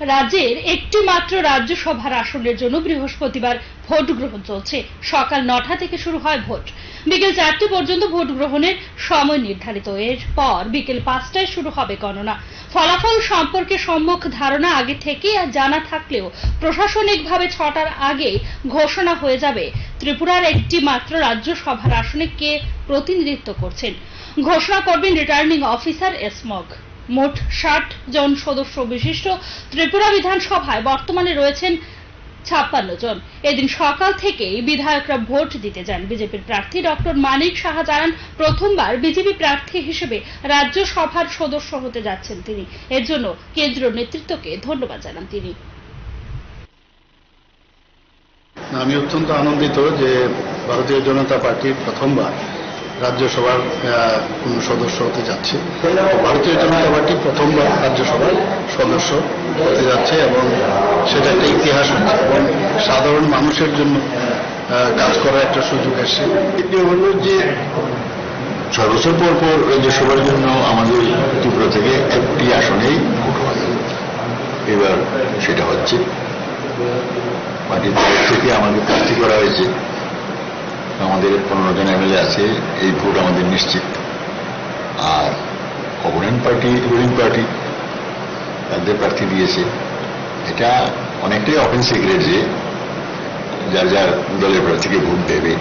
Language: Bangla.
রাজ্যের একটি মাত্র রাজ্যসভার আসনের জন্য বৃহস্পতিবার ভোট গ্রহণ চলছে। সকাল নটা থেকে শুরু হয় ভোট। বিকেল চারটে পর্যন্ত ভোট গ্রহণের সময় নির্ধারিত। এরপর বিকেল পাঁচটায় শুরু হবে গণনা। ফলাফল সম্পর্কে সম্মুখ ধারণা আগে থেকে জানা থাকলেও প্রশাসনিকভাবে ছটার আগে ঘোষণা হয়ে যাবে ত্রিপুরার একটি মাত্র রাজ্যসভার আসনে কে প্রতিনিধিত্ব করছেন। ঘোষণা করবেন রিটার্নিং অফিসার এসমগ মোট ষাট জন সদস্য বিশিষ্ট। ত্রিপুরা বিধানসভায় বর্তমানে রয়েছেন ছাপ্পান্ন জন। এদিন সকাল থেকেই বিধায়করা ভোট দিতে যান। বিজেপির প্রার্থী ডক্টর মানিক সাহা জানান প্রথমবার বিজেপি প্রার্থী হিসেবে রাজ্যসভার সদস্য হতে যাচ্ছেন তিনি। এর জন্য কেন্দ্রীয় নেতৃত্বকে ধন্যবাদ জানান তিনি। আমি অত্যন্ত আনন্দিত যে ভারতীয় জনতা পার্টি প্রথমবার রাজ্যসভার কোনো সদস্য হতে যাচ্ছে। ভারতীয় জনতা পার্টি প্রথমবার রাজ্যসভার সদস্য হতে যাচ্ছে এবং সেটা একটা ইতিহাস হচ্ছে। এবং সাধারণ মানুষের জন্য কাজ করার একটা সুযোগ এসছে। এটি হলো যে ছয় বছর পর পর রাজ্যসভার জন্য আমাদের ত্রিপুরা থেকে একটি আসনেই ভোট হয় এবার সেটা হচ্ছে। পার্টির তরফ থেকে আমাদের প্রার্থী করা হয়েছে। আমাদের পনেরো জন এমএলএ আছে, এই ভোট আমাদের নিশ্চিত। আর অপোনেন্ট পার্টি রুলিং পার্টি তাদের প্রার্থী দিয়েছে। এটা অনেকটাই অফেন্সিভ রেট যে যার যার দলের প্রার্থীকে ভোট দেবে।